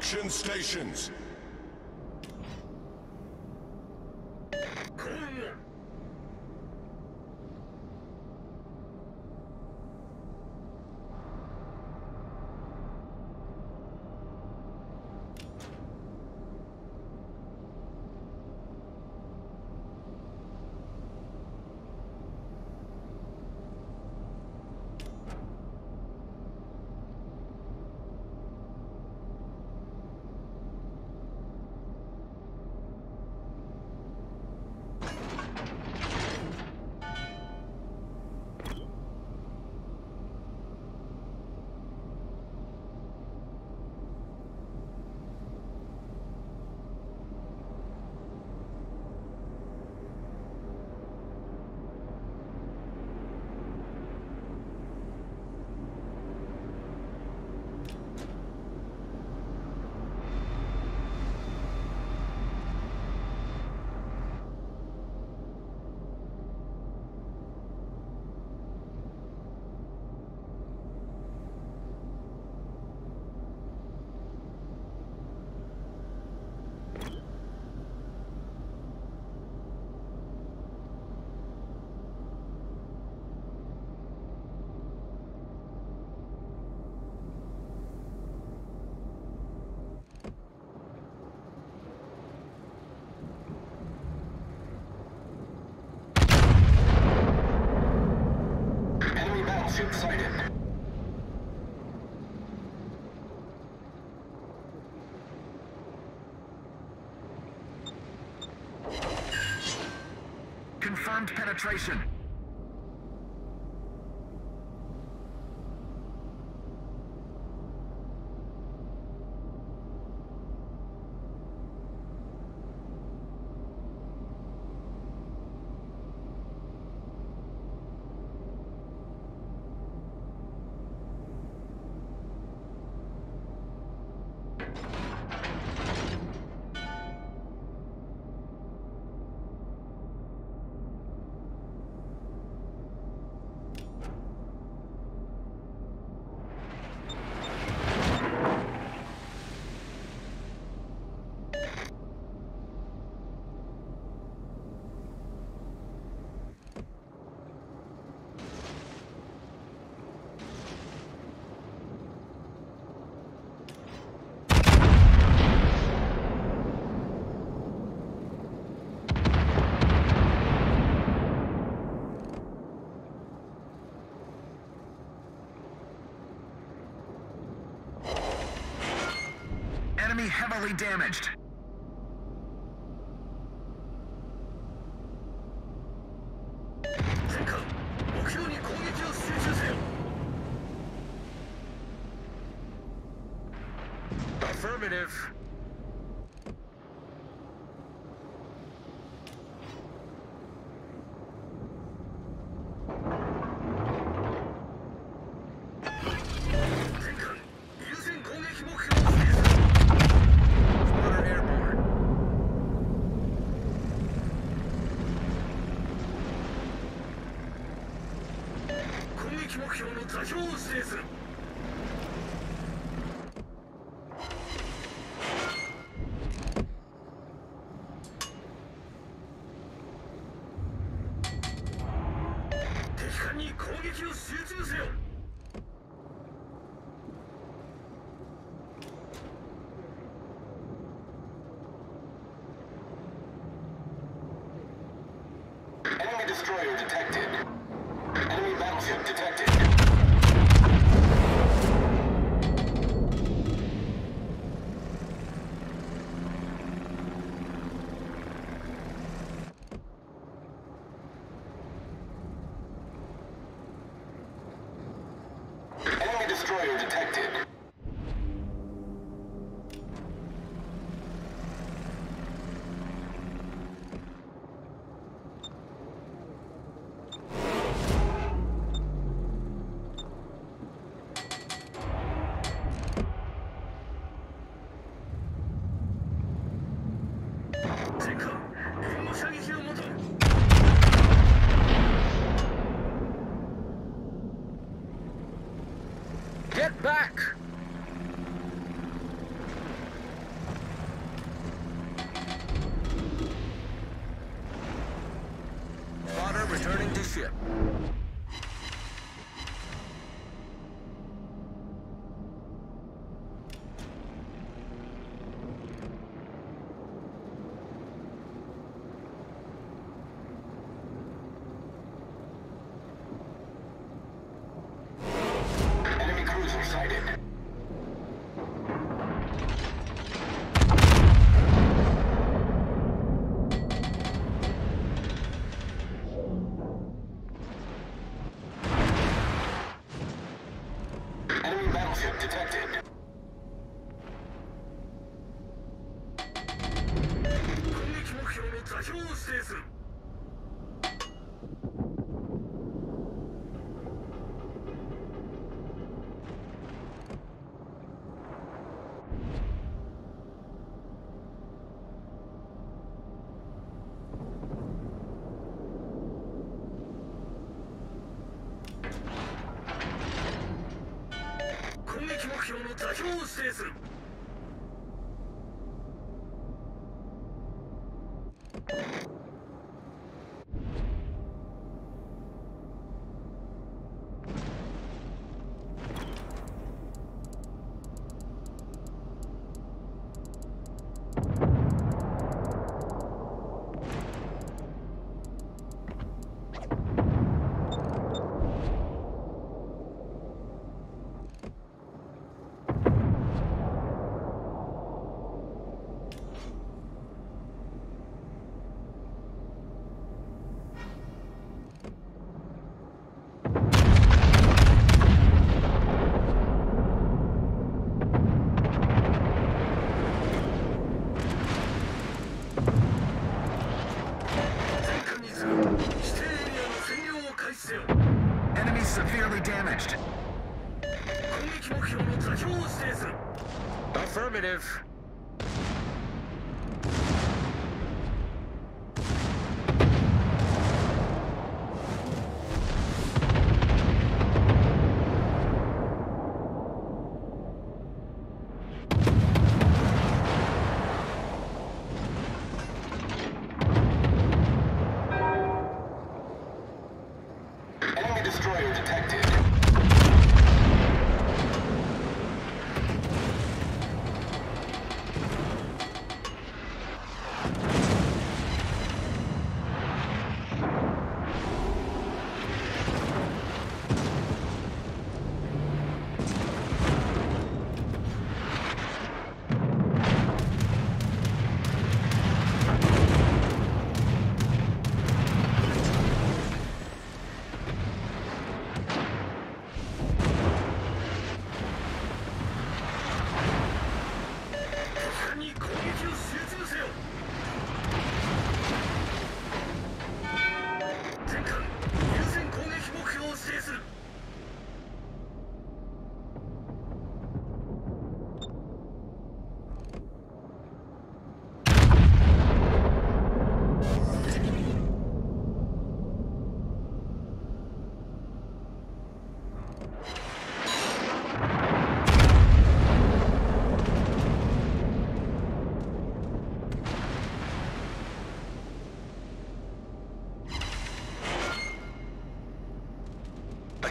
Extraction stations. Enemy battleship sighted. Confirmed penetration. Enemy damaged. Affirmative. に攻撃を集中せよ。Destroyer detected. Get back! 境の座標を制する。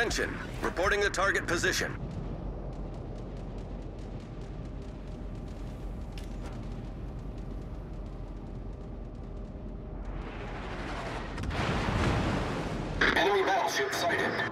Attention, reporting the target position. Enemy battleship sighted.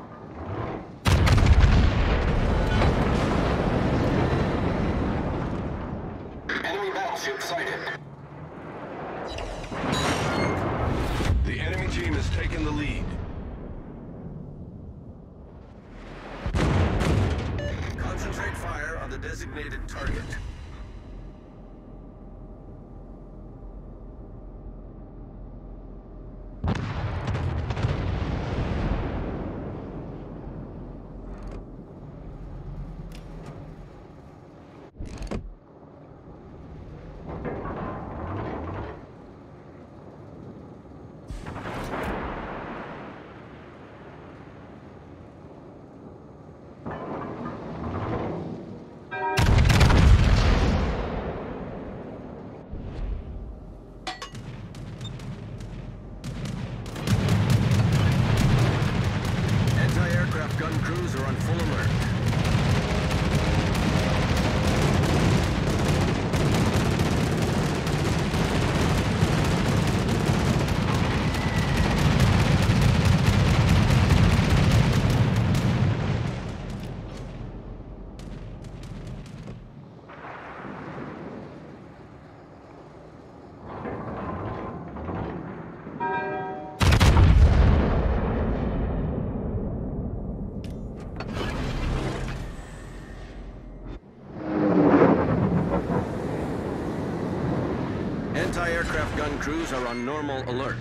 Anti-aircraft gun crews are on normal alert.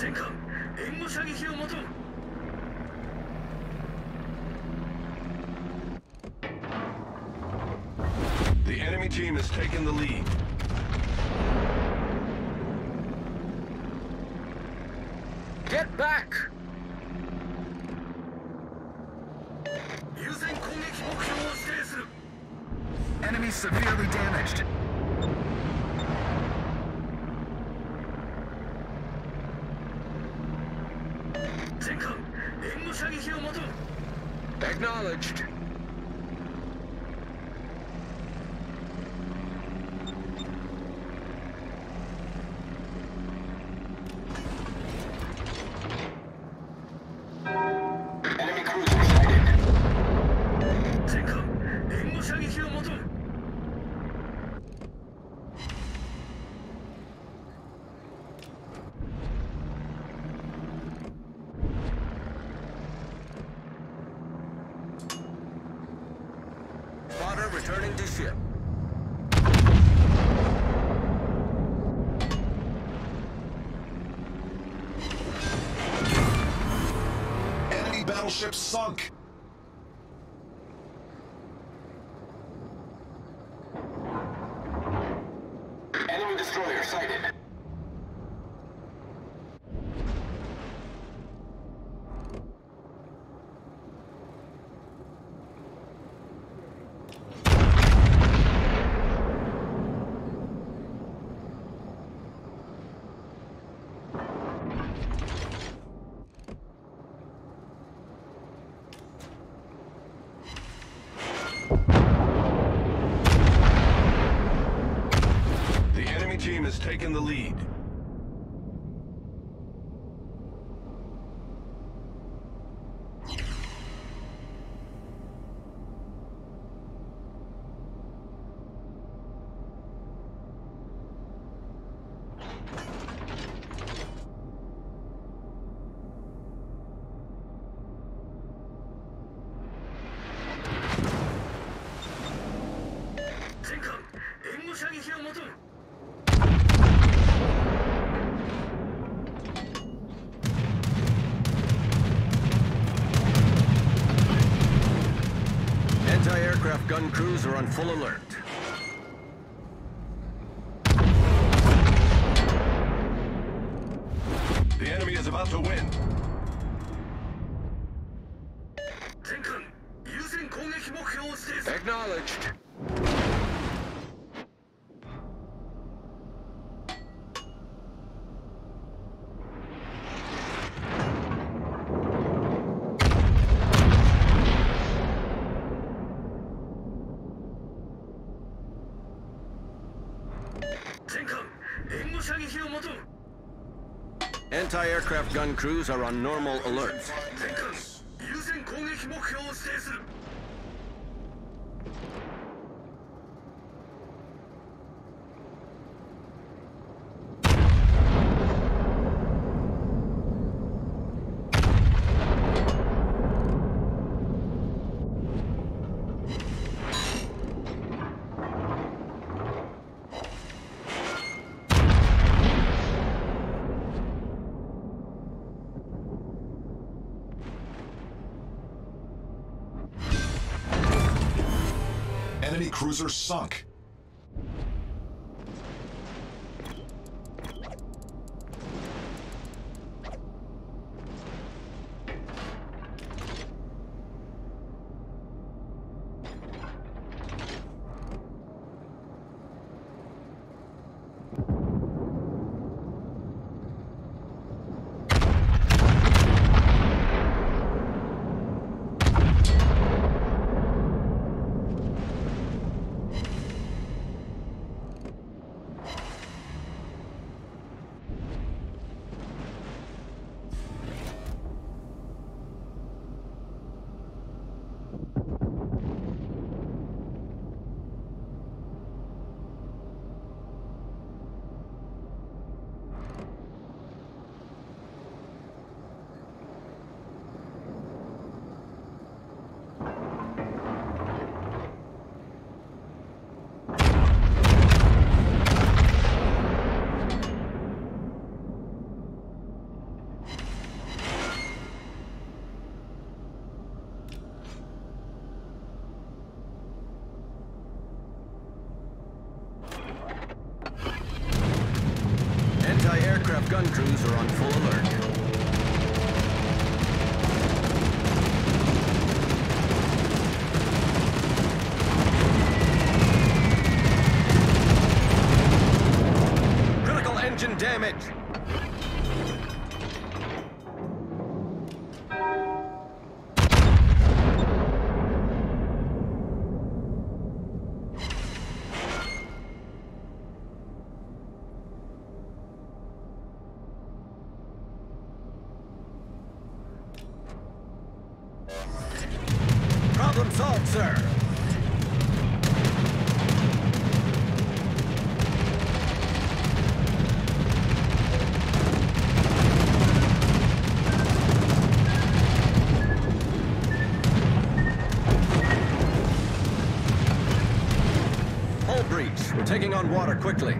The enemy team has taken the lead. Get back! Enemy severely damaged. Acknowledged. Returning to ship. Enemy battleship sunk. Enemy destroyer sighted. The enemy team has taken the lead. Anti-aircraft gun crews are on full alert. The enemy is about to win. Acknowledged. Anti-aircraft gun crews are on normal alert. Enemy cruiser sunk. Breach. We're taking on water quickly.